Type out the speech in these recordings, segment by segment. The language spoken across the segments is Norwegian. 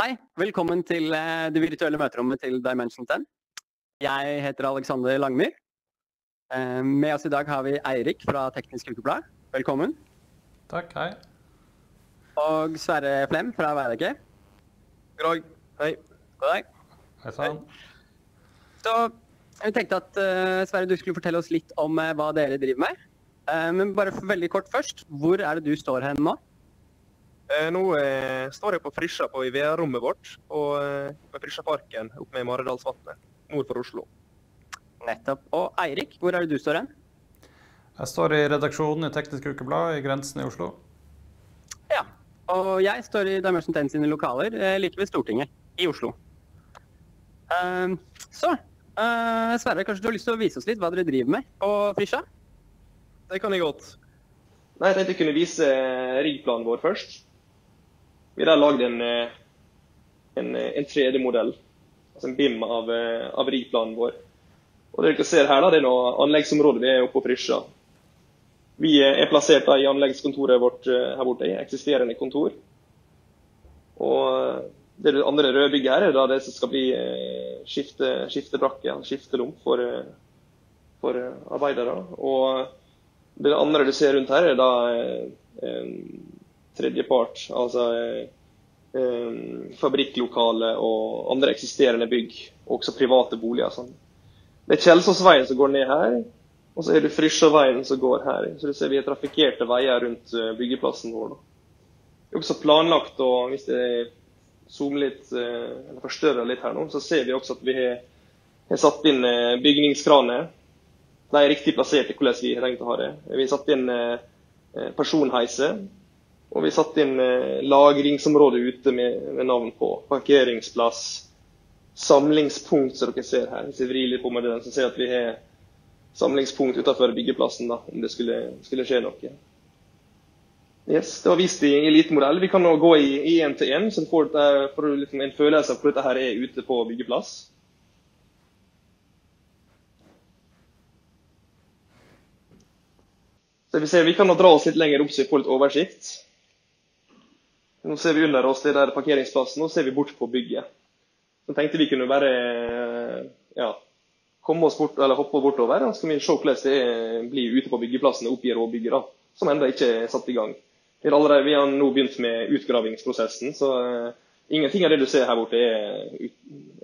Hei, velkommen til eh, det virtuelle møterommet til Dimension 10. Jeg heter Alexander Langmyr. Eh, Med oss i dag har vi Eirik fra Teknisk Ukeblad. Velkommen. Takk, hei. Og Sverre Flem fra Værøyke. God dag. Hei. God dag. Hei sann. Så jeg tenkte at eh, Sverre, du skulle fortelle oss litt om hva dere driver med. Eh, Men bare veldig kort først, hvor er det du står hen nå? Eh, Nå eh, står jeg på Frisja på IVR-rommet vårt, og eh, ved Frisjaparken oppe med Maridalsvatnet, nord for Oslo. Nettopp. Og Eirik, hvor er det du står hen? Jeg står i redaksjonen i Teknisk Ukeblad i Grensen i Oslo. Ja. Og jeg står i Dimension 10 sine lokaler eh, like ved Stortinget i Oslo. Eh, Så eh, Sverre, kanskje du har lyst til å vise oss litt hva dere driver med på Frisja? Det kan jeg godt. Nei, Jeg tenkte jeg kunne vise riggplanen vår først. Vi har lagd en, eh, en, eh, en 3D-modell, altså en BIM av, eh, av riplanen vår. Og Det dere ser her, da, det er noe anleggsområde vi er oppe på Frisja. Vi er plassert da i anleggskontoret vårt her borte, i eksisterende kontor. Og det andre røde bygget her er da det som skal bli skifte, skiftebrakke, skiftelom for, for arbeidere. Og det andre du ser rundt her, er da tredjepart. Altså eh, fabrikklokaler fabrikklokale og andre eksisterende bygg. Også private boliger. Sånn. Det er Kjelsåsveien som går ned her. Og så er det Frysjåveien som går her. Så du ser vi har trafikkerte veier rundt eh, byggeplassen vår. Da. Det er også planlagt, og hvis jeg zoomer litt, eh, eller forstørrer litt her nå, så ser vi også at vi har, har satt inn eh, bygningskraner. De er riktig plassert i hvordan vi har tenkt å ha det. Vi har satt inn eh, eh, personheiser. Og vi satte satt inn eh, lagringsområde ute med, med navn på. Parkeringsplass. Samlingspunkt, som dere ser her. Hvis jeg vrir litt på med den, så ser jeg at vi har samlingspunkt utenfor byggeplassen da, om det skulle, skulle skje noe. Yes, Det var vist i, elitemodell. Vi kan nå gå i én til én, så du får, får liksom en følelse av hvor dette her er ute på byggeplass. Så vi, ser, vi kan nå dra oss litt lenger opp så vi får litt oversikt. Nå ser vi under oss det der parkeringsplassen, nå ser vi bort på bygget. Så tenkte vi kunne bare ja, komme oss bort, eller hoppe bortover, og så kan vi se hvordan det blir ute på byggeplassene oppe i råbygget, da, som ennå ikke er satt i gang. Vi har, allerede, vi har nå begynt med utgravingsprosessen, så uh, ingenting av det du ser her borte, er,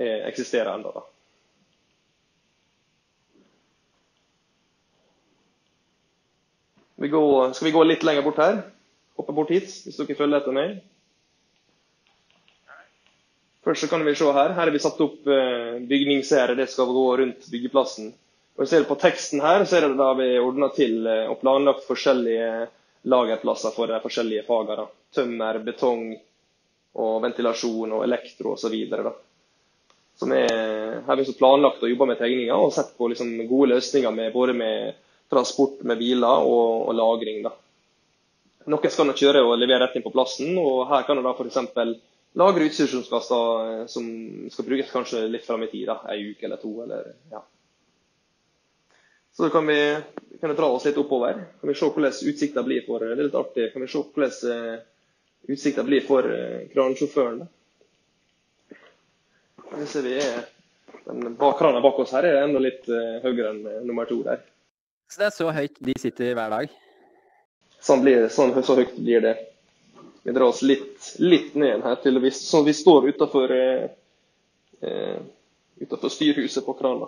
er, eksisterer ennå. Vi går, skal vi gå litt lenger bort her? Hoppe bort hit, hvis dere følger etter meg. Først så kan vi se her. Her har vi satt opp uh. Det skal gå rundt byggeplassen. Og ser På teksten her så er det da vi ordna til uh, og planlagt forskjellige lagerplasser for de forskjellige fagene. Tømmer, betong, og ventilasjon og elektro osv. Som er, her har vi planlagt å jobbe med tegninger og sett på liksom gode løsninger med, både med transport med biler og, og lagring. Da. Noen skal nå kjøre og levere rett inn på plassen, og her kan du da f.eks. lagre utstyr som skal, som skal brukes kanskje litt fram i tid. Ei uke eller to. eller ja. Så kan vi, kan vi dra oss litt oppover. Kan vi se hvordan utsikta blir for Det er litt artig. Kan vi se hvordan utsikta blir for kransjåføren. Vi er, den krana bak oss her er enda litt høyere enn nummer to der. Så det er så høyt de sitter hver dag? Sånn blir sånn, så høyt blir det. Vi drar oss litt, litt ned her til vi, så vi står utafor eh, utenfor styrhuset på krana.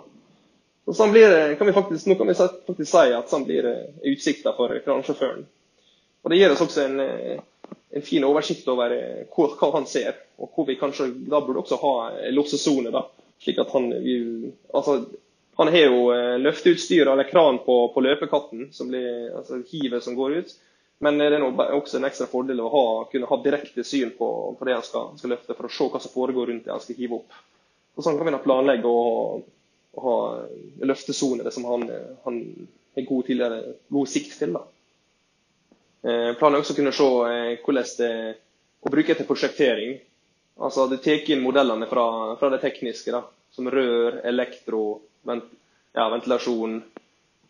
Og sånn blir det, kan vi faktisk, nå kan vi faktisk si at sånn blir utsikta for kransjåføren. Og Det gir oss også en, en fin oversikt over hva, hva, han ser, og hvor vi kanskje da burde også ha lossesone. da, slik at han, vi, altså, han har jo løfteutstyr eller kran på, på løpekatten, som blir, altså hivet som går ut. Men det er også en ekstra fordel å ha, kunne ha direkte syn på, på det en skal, skal, løfte, for å se hva som foregår rundt det en skal hive opp. Og Sånn kan vi da planlegge og ha løftesoner som han, har god, god sikt til. da. Eh, planen er også å kunne se eh, hvordan det å bruke til prosjektering. Altså Det tar inn modellene fra, fra, det tekniske, da, som rør, elektro, vent, ja, ventilasjon,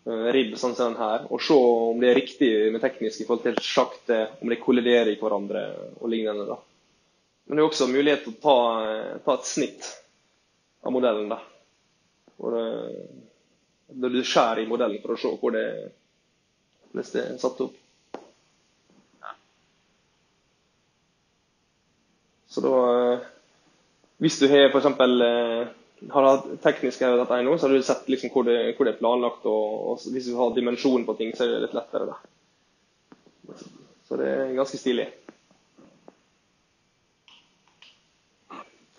ribb, sånn som den her. Og se om det er riktig med teknisk i forhold til sjaktet, om det kolliderer i hverandre og lignende. da. Men det er også mulighet til å ta, ta et snitt av modellen. da. Og det, når du skjærer i modellen for å se hvor det, hvordan det er satt opp. Så da Hvis du har f.eks. har hatt teknisk dette nå, så har du sett liksom hvor, det, hvor, det, er planlagt. Og, og hvis du har dimensjon på ting, så er det litt lettere. Da. Så det er ganske stilig.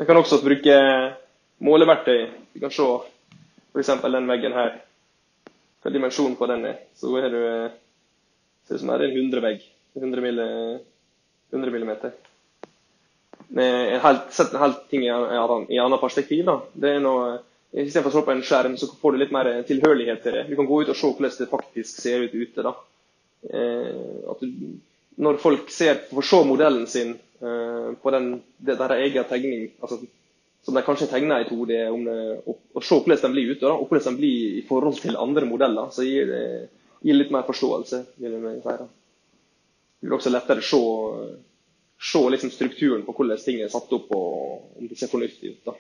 Jeg kan også bruke måleverktøy. Du kan se f.eks. den veggen her. Hva dimensjonen på den er. Så er du, ser ut som det er en 100-vegg. 100, 100 millimeter. Sett en hel ting i, i, i annet perspektiv. da. Det er noe, Istedenfor å se på en skjerm, så får du litt mer tilhørighet til det. Du kan gå ut og se hvordan det faktisk ser ut ute. da. Eh, at du, når folk ser, får se modellen sin uh, på den, det der egen tegning, altså, som de kanskje tegner i 2D, om det, og, og, se hvordan den blir ute, da, og hvordan den blir i forhold til andre modeller, så gir det gir litt mer forståelse. vil jeg si. Da. Det blir også lettere å se, se liksom strukturen på hvordan ting er satt opp, og om det ser fornuftig ut. da.